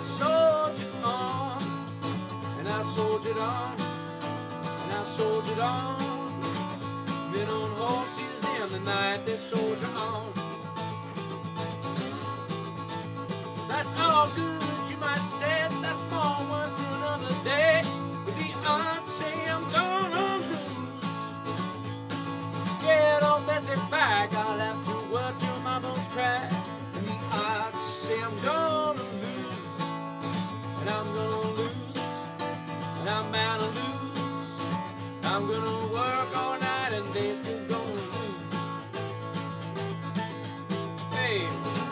soldiered on, and I soldiered on, and I soldiered on. Men on horses in the night, they soldier on. That's all good, you might say. And I'm gonna lose. And I'm bound to lose. I'm gonna work all night and they still gonna lose. Hey.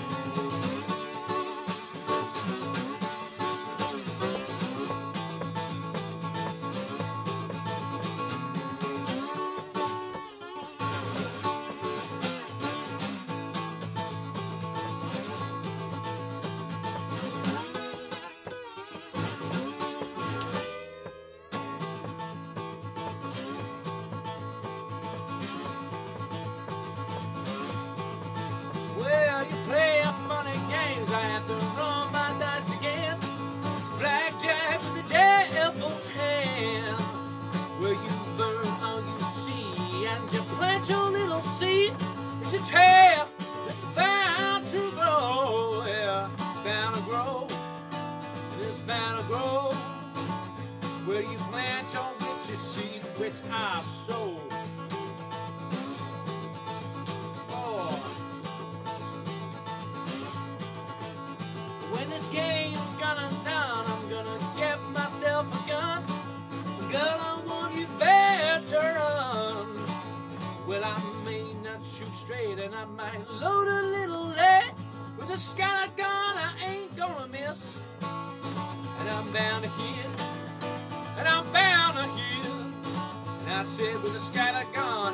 It's a tale bound to grow. Yeah, bound to grow. It's bound to grow. Where you plant your witchy seed, which I sow. Straight, and I might load a little late. With a sky gun, I ain't gonna miss. And I'm bound to hit, and I'm bound to hit. And I said, with a scatter gun,